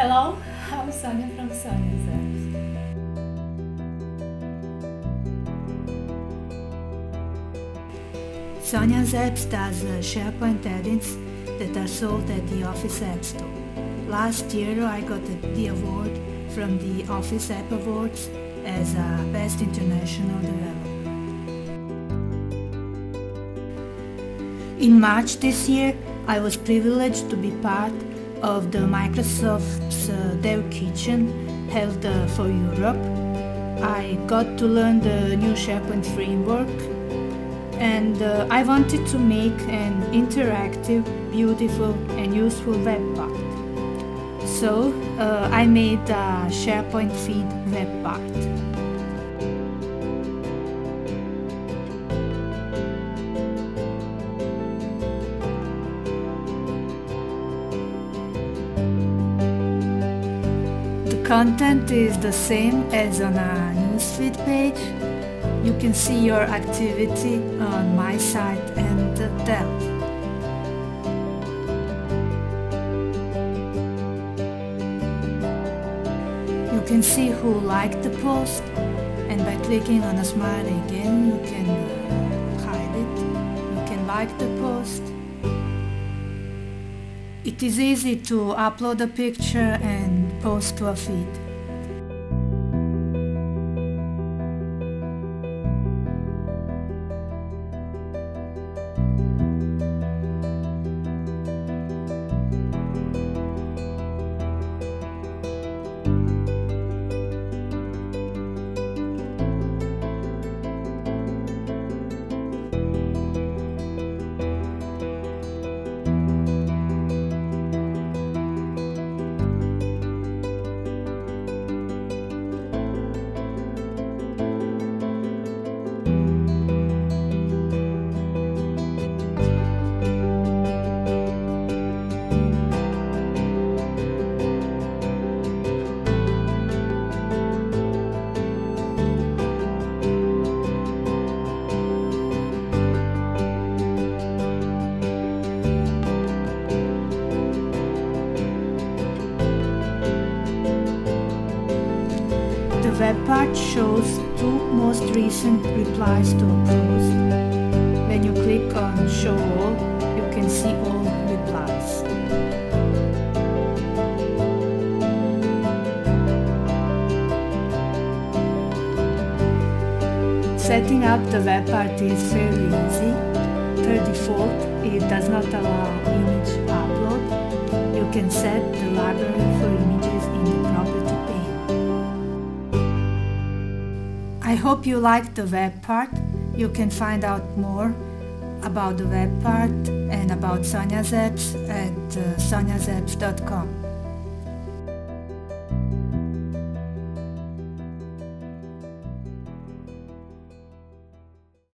Hello, I'm Sonja from Sonja's Apps. Sonja's Apps does uh, SharePoint edits that are sold at the Office App Store. Last year I got the award from the Office App Awards as a Best International Developer. In March this year, I was privileged to be part of the Microsoft's uh, Dev Kitchen held uh, for Europe. I got to learn the new SharePoint framework and uh, I wanted to make an interactive, beautiful and useful web part. So uh, I made a SharePoint feed web part. Content is the same as on a newsfeed page. You can see your activity on my site and Delve. You can see who liked the post and by clicking on a smiley again you can uh, hide it. You can like the post. It is easy to upload a picture and post to a feed. The web part shows two most recent replies to a post. When you click on Show All, you can see all replies. Setting up the web part is fairly easy. Per default, it does not allow image upload. You can set the library for images in the property I hope you liked the web part. You can find out more about the web part and about Sonja's Apps at uh, sonjasapps.com.